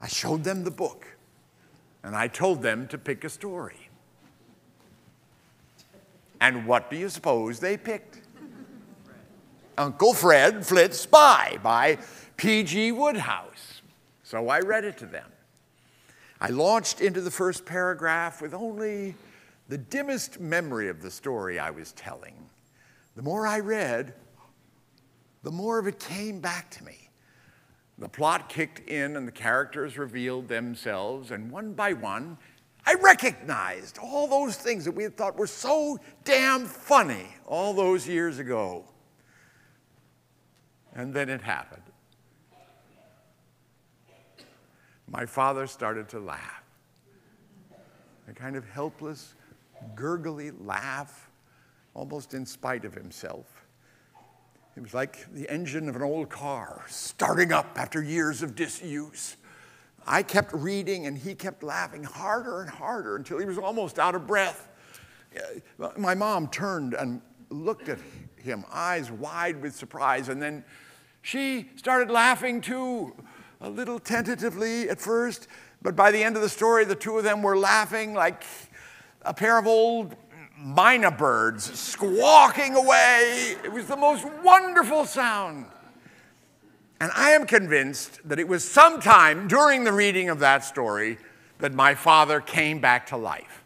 I showed them the book and I told them to pick a story. And what do you suppose they picked? Uncle Fred Flit's Spy by P.G. Wodehouse. So I read it to them. I launched into the first paragraph with only the dimmest memory of the story I was telling. The more I read, the more of it came back to me. The plot kicked in and the characters revealed themselves, and one by one, I recognized all those things that we had thought were so damn funny all those years ago. And then it happened. My father started to laugh. A kind of helpless, gurgly laugh, almost in spite of himself. It was like the engine of an old car starting up after years of disuse. I kept reading and he kept laughing harder and harder until he was almost out of breath. Uh, my mom turned and looked at him, eyes wide with surprise, and then she started laughing too, a little tentatively at first, but by the end of the story, the two of them were laughing like a pair of old mynah birds squawking away. It was the most wonderful sound. And I am convinced that it was sometime during the reading of that story that my father came back to life.